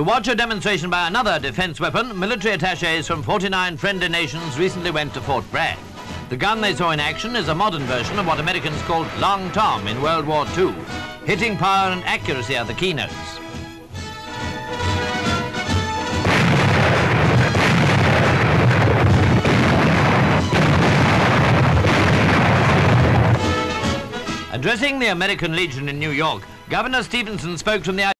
To watch a demonstration by another defence weapon, military attaches from 49 friendly nations recently went to Fort Bragg. The gun they saw in action is a modern version of what Americans called Long Tom in World War II. Hitting power and accuracy are the keynotes. Addressing the American Legion in New York, Governor Stevenson spoke from the